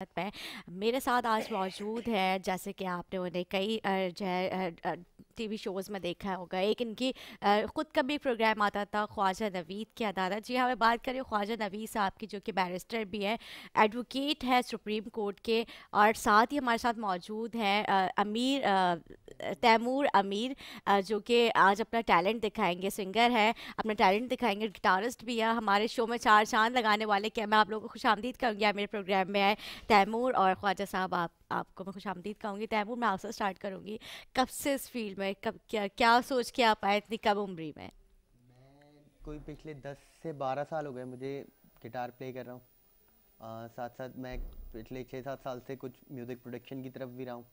मेरे साथ आज मौजूद है जैसे कि आपने उन्हें कई जो है टीवी शोज़ में देखा होगा। एक इनकी ख़ुद का भी प्रोग्राम आता था, ख्वाजा नवीद की अदालत जी हमें बात करें ख्वाजा नवीद साहब की, जो कि बैरिस्टर भी हैं, एडवोकेट है सुप्रीम कोर्ट के और साथ ही हमारे साथ मौजूद हैं अमीर तैमूर अमीर जो कि आज अपना टैलेंट दिखाएँगे। सिंगर है, अपना टैलेंट दिखाएँगे, गिटारिस्ट भी है। हमारे शो में चार चाँद लगाने वाले क्या मैं आप लोगों को खुश आमदीद करूँगी। मेरे प्रोग्राम में आए। तैमूर और ख्वाजा साहब, आप आपको मैं खुश आमदीद कहूँगी तैमूर मैं आपसे स्टार्ट करूँगी कब से इस फ़ील्ड में कब क्या क्या सोच के आप आए इतनी कम उम्र में? कोई पिछले दस से बारह साल हो गए मुझे गिटार प्ले कर रहा हूँ। साथ साथ मैं पिछले छः सात साल से कुछ म्यूज़िक प्रोडक्शन की तरफ़ भी रहा हूँ।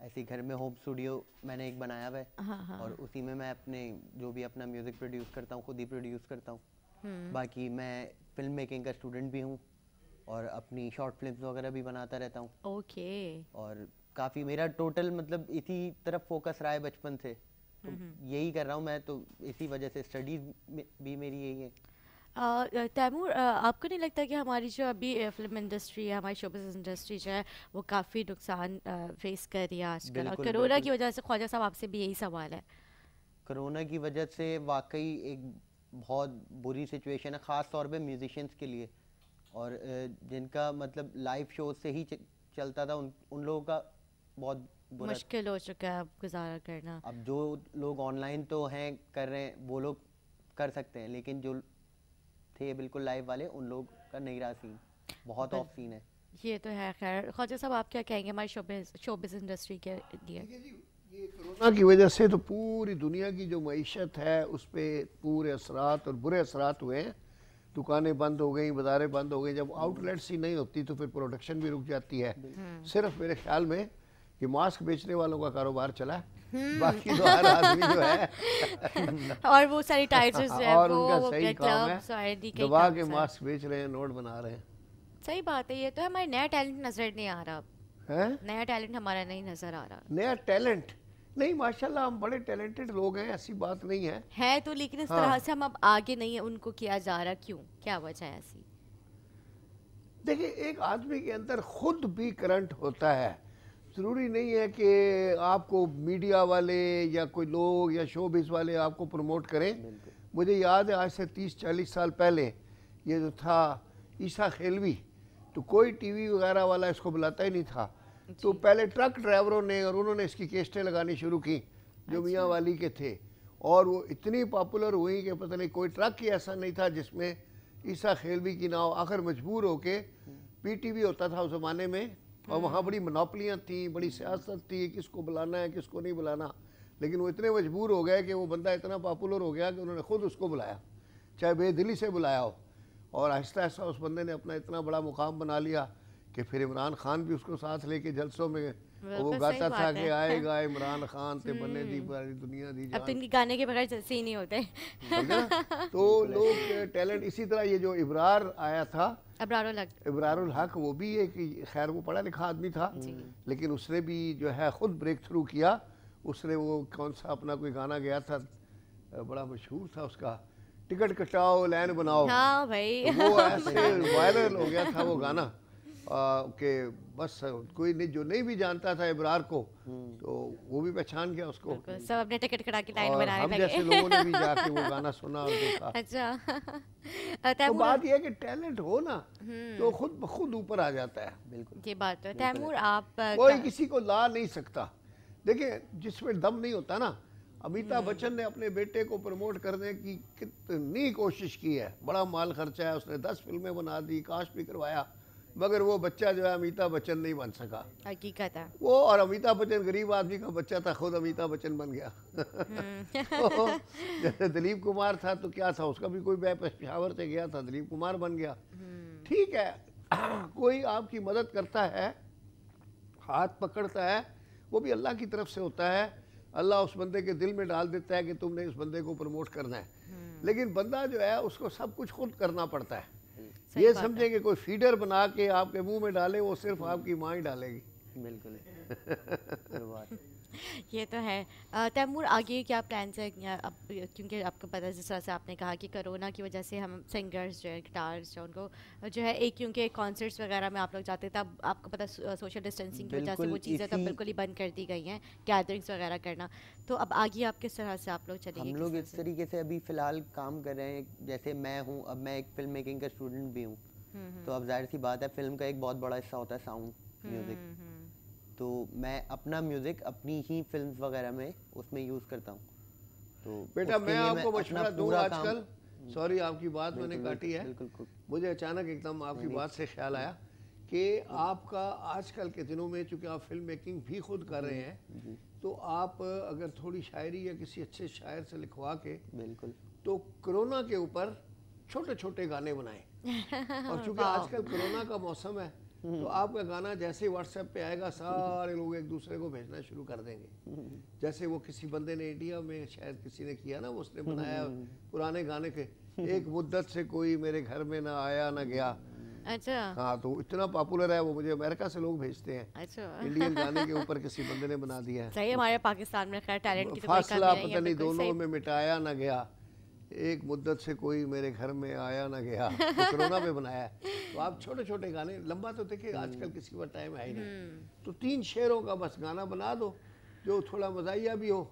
ऐसे घर में होम स्टूडियो मैंने एक बनाया हुआ है हाँ, हाँ। और उसी में मैं अपने जो भी अपना म्यूज़िक प्रोड्यूस करता हूँ खुद ही प्रोड्यूस करता हूँ। हम्म। बाकी मैं फ़िल्म मेकिंग का स्टूडेंट भी हूँ। और अपनी शॉर्ट फिल्म्स वगैरह भी बनाता रहता हूँ। ओके और काफ़ी मेरा टोटल मतलब इसी तरफ़ फोकस रहा है बचपन से। तो यही कर रहा हूँ मैं तो इसी वजह से स्टडीज़ भी मेरी यही है। तैमूर आपको नहीं लगता कि हमारी जो अभी फ़िल्म इंडस्ट्री है हमारी शोबिस इंडस्ट्री जो है वो काफ़ी नुकसान फेस कर रही है आजकल? और कोरोना की वजह से ख्वाजा साहब आपसे भी यही सवाल है। कोरोना की वजह से वाकई एक बहुत बुरी सिचुएशन है ख़ास तौर पे म्यूजिशियंस के लिए। और जिनका मतलब लाइव शो से ही चलता था उन उन लोगों का बहुत मुश्किल हो चुका है अब गुजारा करना। अब जो लोग ऑनलाइन तो हैं कर रहे हैं वो लोग कर सकते हैं लेकिन जो थे बिल्कुल लाइव वाले उन लोग का नहीं रहा सीन बहुत ऑफ़ सीन है। ये तो है खैर। ख्वाजा साहब आप क्या कहेंगे हमारी शोबिस शोबिस इंडस्ट्री के लिए? ये कोरोना की वजह से तो पूरी दुनिया की जो मीशत है उस पर पूरे असरात और बुरे असरात हुए हैं। दुकानें बंद हो गई बाज़ारें बंद हो गई। जब आउटलेट्स ही नहीं होती तो फिर प्रोडक्शन भी रुक जाती है। सिर्फ़ मेरे ख्याल में कि मास्क बेचने वालों का कारोबार चला। हम्म। बाकी तो हर आदमी जो है और वो सैनिटाइजर्स और वो, उनका सही काम है। दबा के मास्क बेच रहे हैं नोट बना रहे हैं। सही बात है ये तो हमारे नया टैलेंट नज़र नहीं आ रहा है? नया टैलेंट हमारा नहीं नज़र आ रहा। नया टैलेंट नहीं माशाल्लाह हम बड़े टैलेंटेड लोग हैं ऐसी बात नहीं है। है तो लेकिन इस हाँ। तरह से हम अब आगे नहीं है उनको किया जा रहा क्यों? क्या वजह है ऐसी? देखिए एक आदमी के अंदर खुद भी करंट होता है। ज़रूरी नहीं है कि आपको मीडिया वाले या कोई लोग या शोबिस वाले आपको प्रमोट करें। मुझे याद है आज से तीस चालीस साल पहले ये जो था ईसा खेलवी तो कोई टीवी वगैरह वाला इसको बुलाता ही नहीं था। तो पहले ट्रक ड्राइवरों ने और उन्होंने इसकी केस्टें लगानी शुरू की जो अच्छा। मियाँ वाली के थे। और वो इतनी पॉपुलर हुई कि पता नहीं कोई ट्रक ही ऐसा नहीं था जिसमें ईसा खेलवी की नाव आखिर मजबूर हो होके पीटीवी होता था उस ज़माने में। और वहाँ हम्म। बड़ी मनोपलियाँ थी बड़ी सियासत थी किसको बुलाना है किसको नहीं बुलाना। लेकिन वो इतने मजबूर हो गए कि वो बंदा इतना पॉपुलर हो गया कि उन्होंने खुद उसको बुलाया चाहे बेदिली से बुलाया हो। और आहिस्ता आहिस्ता उस बंदे ने अपना इतना बड़ा मुकाम बना लिया। कि फिर इमरान खान भी उसको साथ लेके जलसों में वो गाता था कि आएगा इमरान खान ते बने दी पूरी हम्म। दुनिया दी अब तो इनके गाने के बगैर जलसे ही नहीं होते। तो लोग टैलेंट इसी तरह ये जो इब्रार आया था इब्रारुल हक। इब्रारुल हक वो भी एक खैर वो पढ़ा लिखा आदमी था लेकिन उसने भी जो है खुद ब्रेक थ्रू किया। उसने वो कौन सा अपना कोई गाना गया था बड़ा मशहूर था उसका टिकट कटाओ लाइन बनाओ। हाँ भाई। वो ऐसे वायरल हो गया था वो गाना। के बस कोई नहीं जो नहीं भी जानता था इब्रार को हम्म। तो वो भी पहचान गया उसको। सब अपने टिकट कटा के लाइन बनाने हम जैसे लोगों ने भी जाके वो गाना सुना और देखा। अच्छा। तो बात ये है कि टैलेंट हो ना हम्म। तो खुद ब खुद ऊपर आ जाता है। बिल्कुल। ये बात है। तैमूर आप कोई किसी को ला नहीं सकता। देखिए जिसमें दम नहीं होता ना अमिताभ हम्म। बच्चन ने अपने बेटे को प्रमोट करने की कितनी कोशिश की है। बड़ा माल खर्चा है उसने दस फ़िल्में बना दी काश भी करवाया। मगर वो बच्चा जो है अमिताभ बच्चन नहीं बन सका। हकीकत है। वो और अमिताभ बच्चन गरीब आदमी का बच्चा था खुद अमिताभ बच्चन बन गया। तो जैसे दिलीप कुमार था तो क्या था उसका भी कोई पेशावर से गया था दिलीप कुमार बन गया। हम्म। ठीक है कोई आपकी मदद करता है हाथ पकड़ता है वो भी अल्लाह की तरफ़ से होता है। अल्लाह उस बंदे के दिल में डाल देता है कि तुमने इस बंदे को प्रमोट करना है। हम्म। लेकिन बंदा जो है उसको सब कुछ खुद करना पड़ता है। ये समझे कि कोई फीडर बना के आपके मुँह में डाले वो सिर्फ़ आपकी माँ ही डालेगी। बिल्कुल। ये तो है। तैमूर आगे क्या प्लान्स है? अब क्योंकि आपको पता है जिस तरह से आपने कहा कि कोरोना की वजह से हम सिंगर्स जो है गिटार्स जो उनको जो है एक क्योंकि कॉन्सर्ट्स वगैरह में आप लोग जाते थे अब आपको पता है सोशल डिस्टेंसिंग की वजह से वो चीज़ें तो बिल्कुल ही बंद कर दी गई हैं गैदरिंग्स वगैरह करना। तो अब आगे आप किस तरह से आप लोग चलेंगे हम लोग इस तरीके से अभी फ़िलहाल काम कर रहे हैं जैसे मैं हूँ अब मैं एक फ़िल्म मेकिंग का स्टूडेंट भी हूँ। हम्म, तो अब ज़ाहिर सी बात है फ़िल्म का एक बहुत बड़ा हिस्सा होता है साउंड म्यूज़िक हम्म, हम्म, तो मैं अपना म्यूज़िक अपनी ही फिल्म्स वगैरह में उसमें यूज़ करता हूँ। तो बेटा मैं आपको मशवरा दूँ पूरा काम- आजकल। सॉरी आपकी बात मैंने काटी है। मुझे अचानक एकदम आपकी बात से ख्याल आया कि आपका आजकल के दिनों में चूँकि आप फ़िल्म मेकिंग भी खुद कर रहे हैं तो आप अगर थोड़ी शायरी या किसी अच्छे शायर से लिखवा के बिल्कुल। तो कोरोना के ऊपर छोटे छोटे गाने बनाएँ। और चूँकि आजकल कोरोना का मौसम है तो आपका गाना जैसे ही व्हाट्सएप पे आएगा सारे लोग एक दूसरे को भेजना शुरू कर देंगे। जैसे वो किसी बंदे ने इंडिया में शायद किसी ने किया ना उसने बनाया पुराने गाने के एक मुद्दत से कोई मेरे घर में ना आया ना गया। अच्छा। हाँ तो इतना पॉपुलर है वो मुझे अमेरिका से लोग भेजते हैं। अच्छा। इंडियन गाने के ऊपर किसी बंदे ने बना दिया है। सही हमारे पाकिस्तान में खैर टैलेंट की तो फासला पता नहीं दोनों में मिटाया ना गया। एक मुद्दत से कोई मेरे घर में आया ना गया तो कोरोना पे बनाया। तो आप छोटे छोटे गाने लंबा तो देखिए आजकल किसी का टाइम है ही नहीं। तो तीन शेरों का बस गाना बना दो जो थोड़ा मजाइया भी हो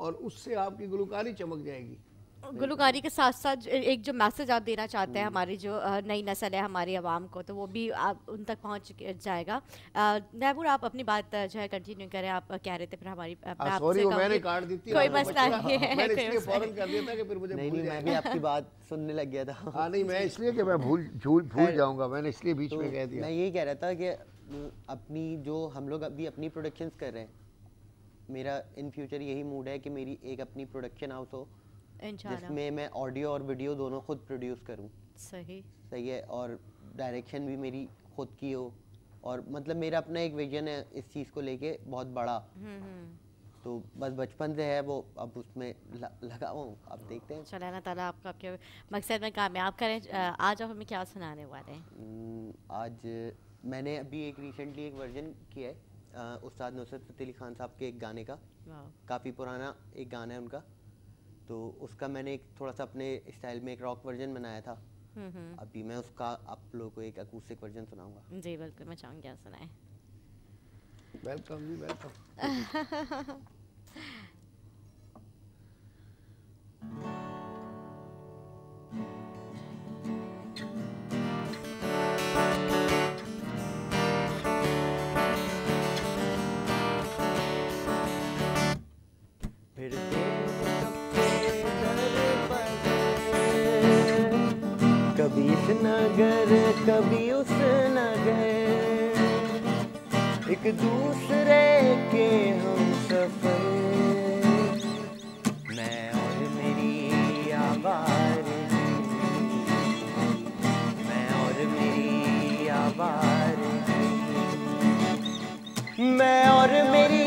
और उससे आपकी गुलकारी चमक जाएगी। गुलकारी के साथ साथ एक जो मैसेज आप देना चाहते हैं हमारी जो नई नस्ल है हमारी आवाम को तो वो भी आप उन तक पहुँच जाएगा। नैबूर आप अपनी बात जो है कंटिन्यू करें। आप कह रहे थे फिर हमारी मैं सॉरी वो मैंने काट दी थी। कोई मसला नहीं है, मैंने इसलिए फ़ौरन कर दिया था कि फिर मुझे नहीं नहीं मैं भी आपकी बात सुनने लग गया था। हाँ नहीं मैं इसलिए कि मैं भूल भूल भूल जाऊँगा मैंने इसलिए बीच तो में कह दिया। मैं यही कह रहा था कि अपनी जो हम लोग अभी अपनी प्रोडक्शंस कर रहे हैं मेरा इन फ्यूचर यही मूड है कि मेरी एक अपनी प्रोडक्शन हाउस हो जिसमें मैं ऑडियो और वीडियो दोनों खुद प्रोड्यूस करूँ। सही। सही है और डायरेक्शन भी मेरी खुद की हो। और मतलब मेरा अपना एक विजन है इस चीज़ को लेके बहुत बड़ा। हम्म हम्म। तो बस बचपन से है वो अब उसमें ल, लगा हूँ अब देखते हैं। चला अल्लाह ताला आपको आपके मकसद में कामयाब करें। आज आप हमें क्या सुनाने वाले हैं? हम्म, आज मैंने अभी एक रिसेंटली एक वर्जन किया है उस्ताद नुसरत फ़तेह अली खान साहब के एक गाने का। काफ़ी पुराना एक गाना है उनका। तो उसका मैंने एक थोड़ा सा अपने स्टाइल में एक रॉक वर्जन बनाया था। हम्म हम्म। अभी मैं उसका आप लोगों को एक अकूस्टिक वर्जन सुनाऊँगा। जी बिल्कुल मैं चाहूँगी आप सुनाएँ। वेलकम जी वेलकम फिरते सबके कभी इस नगर, कभी उस नगर। एक दूसरे के हम सफ़र। मैं और मेरी आवाज़ मैं और मेरी आवाज़। मैं और मेरी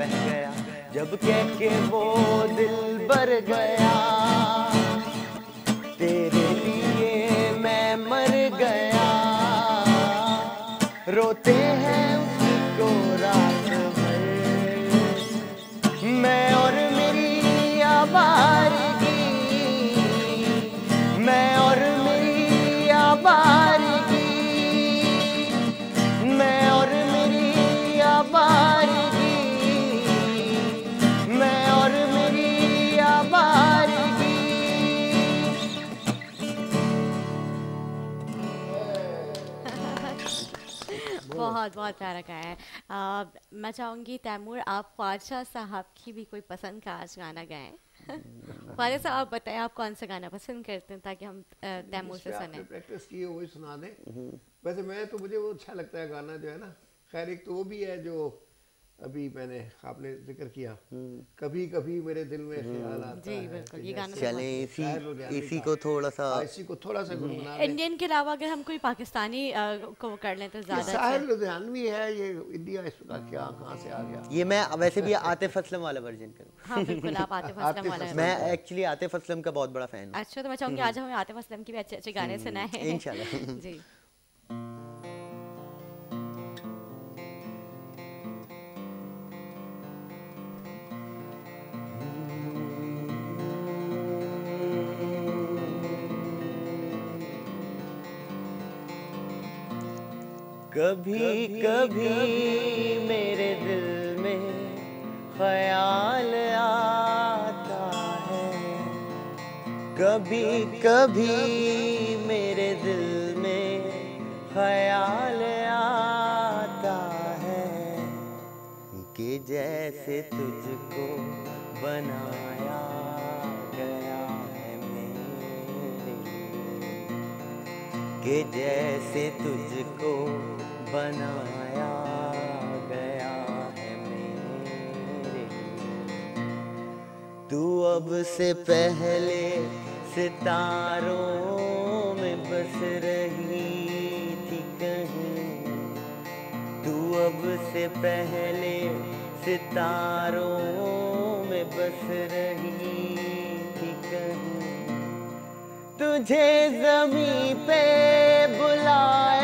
बह गया। जब कह के वो दिल भर गया। तेरे लिए मैं मर गया। रोते हैं उसको रात भर। मैं और मेरी आवारगी मैं और मेरी आवारगी मैं और मेरी आवारगी बहुत बहुत प्यारा गाया है। आ, मैं चाहूँगी तैमूर आप ख्वाजा साहब की भी कोई पसंद का आज गाना गाएँ। ख्वाजा साहब आप बताएँ आप कौन सा गाना पसंद करते हैं ताकि हम तैमूर से सुने। प्रैक्टिस की वही सुना दें। वैसे मैं तो मुझे वो अच्छा लगता है गाना जो है ना। खैर एक तो वो भी है जो अभी मैंने आपने ज़िक्र किया। कभी कभी मेरे दिल में ख्याल आता है बिल्कुल, कि ये गाना जैसे चले इसी इसी को। थोड़ा सा हाँ, इसी को थोड़ा सा गुनगुना इंडियन के अलावा अगर हम कोई पाकिस्तानी को कर लें तो ये ज़्यादा शायर अच्छा। लुधियानवी है ये इंडिया इसका क्या कहाँ से आ गया? ये मैं वैसे भी आतिफ असलम वाला वर्जन करूँ। हाँ बिल्कुल आप आतिफ असलम वाला मैं एक्चुअली आतिफ असलम का बहुत बड़ा फ़ैन हूँ। अच्छा तो मैं चाहूँगी आज हमें आतिफ असलम की भी अच्छे अच्छे गाने सुनाए। इंशाल्लाह। जी। कभी कभी मेरे दिल में ख्याल आता है। कभी कभी मेरे दिल में ख्याल आता है कि जैसे तुझको बनाया गया कि जैसे तुझको बनाया गया है मेरे तू अब से पहले सितारों में बस रही थी कहीं। तू अब से पहले सितारों में बस रही थी कहीं। तुझे जमी पे बुलाया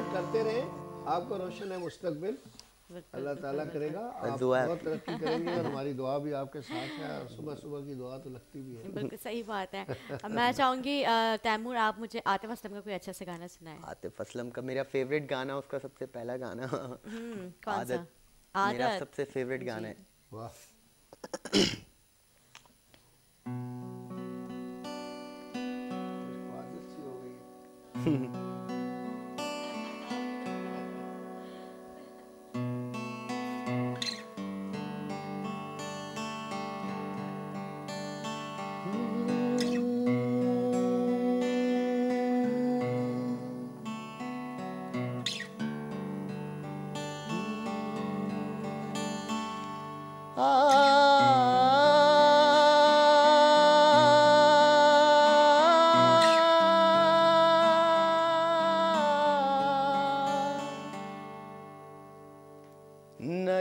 एफर्ट करते रहे। आपका रोशन है मुस्तकबिल। अल्लाह ताला करेगा। आप बहुत तरक्की करेंगे और हमारी दुआ भी आपके साथ है और सुबह सुबह की दुआ तो लगती भी है। बिल्कुल सही बात है। मैं चाहूँगी तैमूर आप मुझे आतिफ असलम का कोई अच्छा सा गाना सुनाएँ। आतिफ असलम का मेरा फेवरेट गाना उसका सबसे पहला गाना। हम्म, कौन सा? आदत। मेरा सबसे फेवरेट गाना है। वाह। आदत सी हो गई।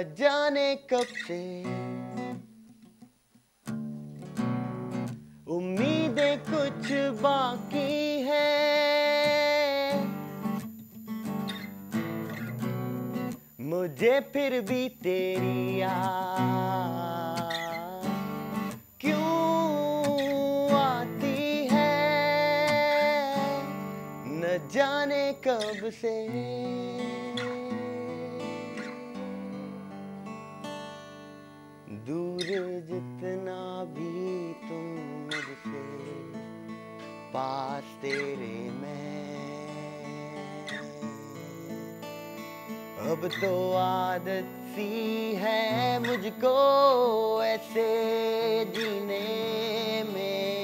जाने कब से उम्मीदें कुछ बाकी है। मुझे फिर भी तेरी याद क्यों आती है? न जाने कब से इतना भी तुम मुझसे पास तेरे में। अब तो आदत सी है मुझको ऐसे जीने में।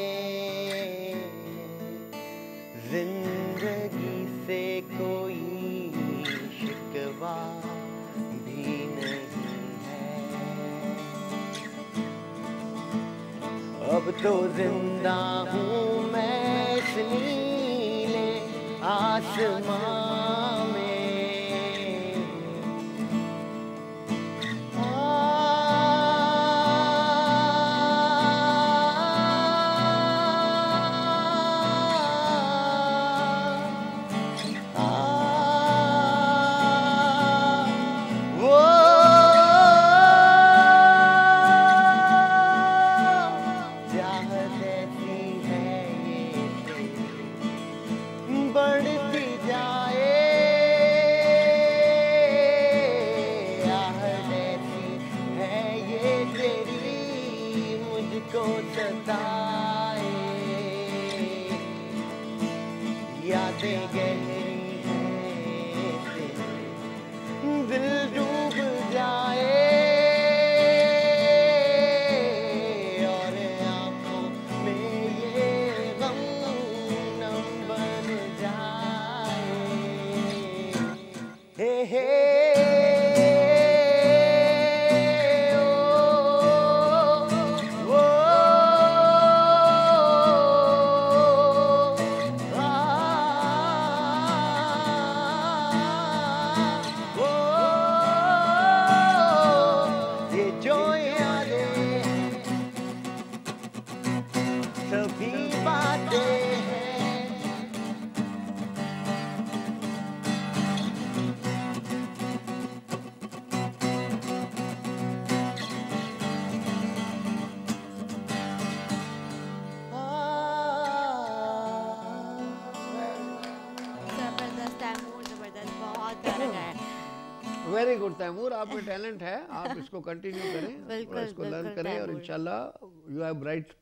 तो ज़िंदा हूँ मैं इस नीले आसमां वेरी गुड तैमूर आप में टैलेंट है आप इसको कंटिन्यू करें बिल्कुल, और इसको लर्न करें और इंशाल्लाह यू हैव ब्राइट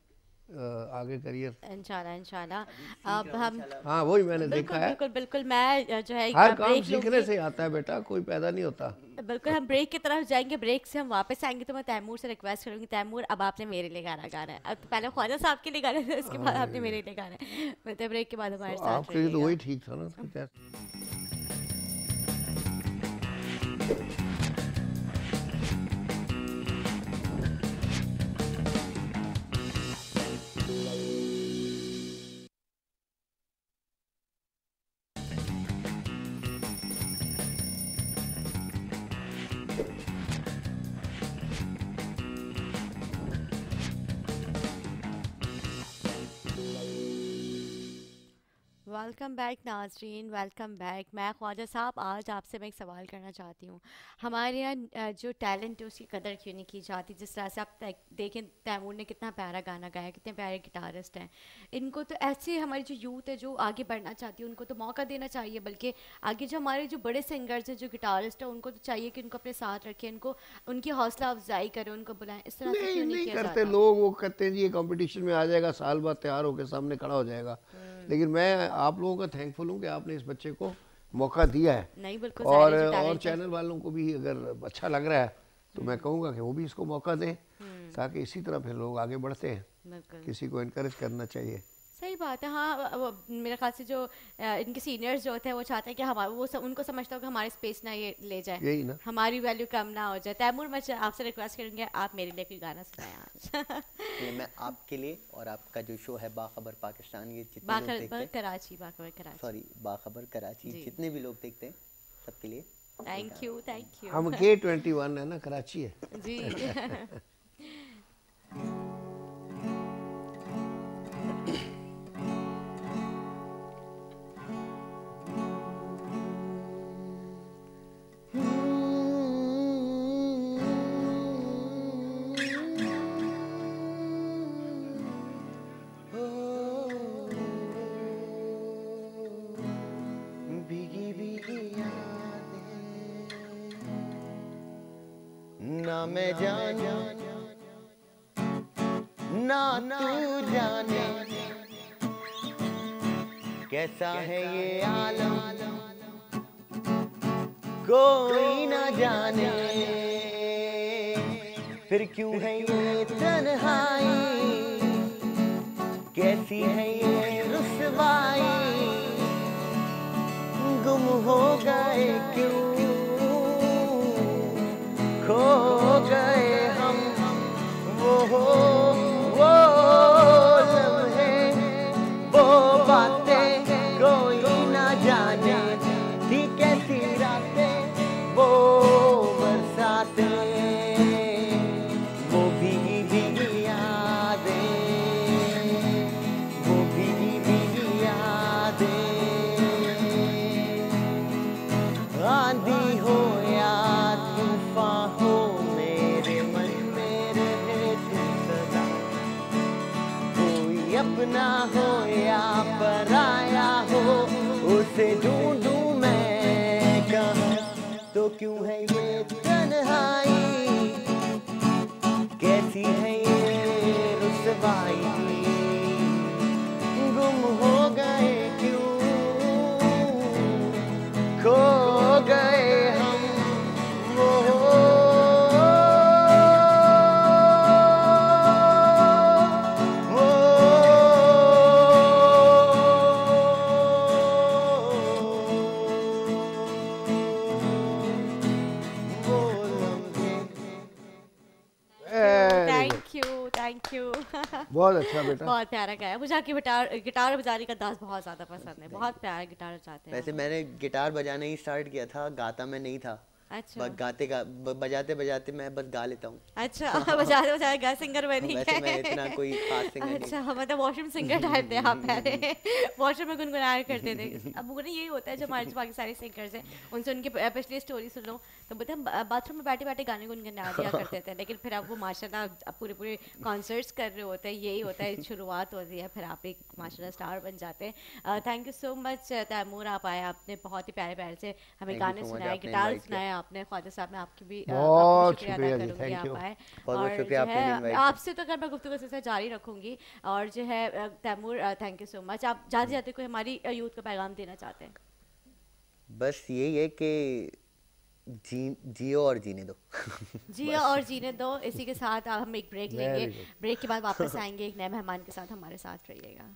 आगे करियर इंशाल्लाह इंशाल्लाह। अब हम हाँ वही मैंने देखा है। बिल्कुल बिल्कुल मैं जो है हर काम ब्रेक सीखने से आता है बेटा कोई पैदा नहीं होता। बिल्कुल हम ब्रेक की तरफ़ जाएँगे ब्रेक से हम वापस आएँगे तो मैं तैमूर से रिक्वेस्ट करूँगी तैमूर अब आपने मेरे लिए गाना गाना है। अब तो पहले ख्वाजा साहब के लिए गाना था उसके बाद आपने मेरे लिए गाना है। मतलब ब्रेक के बाद हमारे साथ आपके लिए तो वही ठीक था ना thank वेलकम बैक नाजरीन वेलकम बैक मैं ख्वाजा साहब आज आपसे मैं एक सवाल करना चाहती हूँ। हमारे यहाँ जो टैलेंट है उसकी कदर क्यों नहीं की जाती? जिस तरह से आप देखें तैमूर ने कितना प्यारा गाना गाया कितने प्यारे गिटारिस्ट हैं। इनको तो ऐसे हमारी जो यूथ है जो आगे बढ़ना चाहती है उनको तो मौका देना चाहिए बल्कि आगे जो हमारे जो बड़े सिंगर्स हैं जो गिटारिस्ट हैं उनको तो चाहिए कि उनको अपने साथ रखें उनको उनकी हौसला अफजाई करें उनको बुलाएँ। इस तरह से क्यों नहीं करते लोग वो कहते हैं जी ये कंपटीशन में आ जाएगा साल बाद तैयार होकर सामने खड़ा हो जाएगा। लेकिन मैं आप लोगों का थैंकफुल हूँ कि आपने इस बच्चे को मौका दिया है। नहीं बिल्कुल और और चैनल वालों को भी अगर अच्छा लग रहा है तो मैं कहूँगा कि वो भी इसको मौका दें ताकि इसी तरह फिर लोग आगे बढ़ते हैं। किसी को इनक्रेज करना चाहिए। सही बात है। हाँ वो मेरे ख्याल से जो इनके सीनियर्स जो होते हैं वो चाहते हैं कि हमारा वो स, उनको समझता हो कि हमारे स्पेस ना ये ले जाए। यही ना। हमारी वैल्यू कम ना हो जाए। तैमूर मैं आपसे रिक्वेस्ट करूँगी आप मेरे लिए कोई गाना सुनाएँ आज। मैं आपके लिए और आपका जो शो है बाखबर पाकिस्तान ये जितने लोग बाकर देखते बा- हैं। कराची बाकर कराची। सॉरी बाखबर कराची जितने भी लोग देखते हैं सबके लिए थैंक यू थैंक यू हम के ट्वेंटी वन है ना कराची है। जी। कैसा है ये आलम? कोई जाने फिर क्यों है ये तन्हाई? कैसी है ये रुसवाई? गुम हो गए क्यों? खो गए हम। वो हो बहुत अच्छा बेटा। बहुत प्यारा गाया। मुझे आपकी गिटार गिटार बजाने का दास बहुत ज़्यादा पसंद है। बहुत प्यारा गिटार बजाते हैं। वैसे मैंने गिटार बजाना ही स्टार्ट किया था गाता मैं नहीं था। अच्छा। गाते गा बजाते बजाते मैं बस गा लेता हूँ। अच्छा बजाते बजाते गा सिंगर बनी। वैसे मैं इतना कोई खास सिंगर नहीं। अच्छा मतलब वॉशरूम सिंगर टाइप थे आप पहले। वॉशरूम में गुनगुनाया करते थे। अब वो यही होता है जो हमारे जो पाकिस्तानी सिंगर्स हैं उनसे उनकी पिछली स्टोरी सुन लो। तो बोलते हम बाथरूम में बैठे बैठे गाने गुनगुना दिया करते थे। लेकिन फिर अब वो माशाल्लाह अब पूरे पूरे कॉन्सर्ट्स कर रहे होते हैं। यही होता है शुरुआत होती है फिर आप एक माशाल्लाह स्टार बन जाते हैं। Thank you so much Taimur आप आए आपने बहुत ही प्यारे प्यारे से हमें गाने सुनाए गिटार किया। आपने ख्वाजा साहब मैं आपकी भी बहुत शुक्रिया अदा करूँगी आप आए बहुत और जो है आपसे तो अगर मैं गुफ्तु सिलसिला जारी रखूँगी। और जो है Taimur thank you so much आप जाते जाते कोई हमारी यूथ को पैगाम देना चाहते हैं? बस यही है कि जी जियो और जीने दो। जियो और जीने दो। इसी के साथ अब हम एक ब्रेक लेंगे। ब्रेक के बाद वापस आएँगे। एक नए मेहमान के साथ हमारे साथ रहिएगा।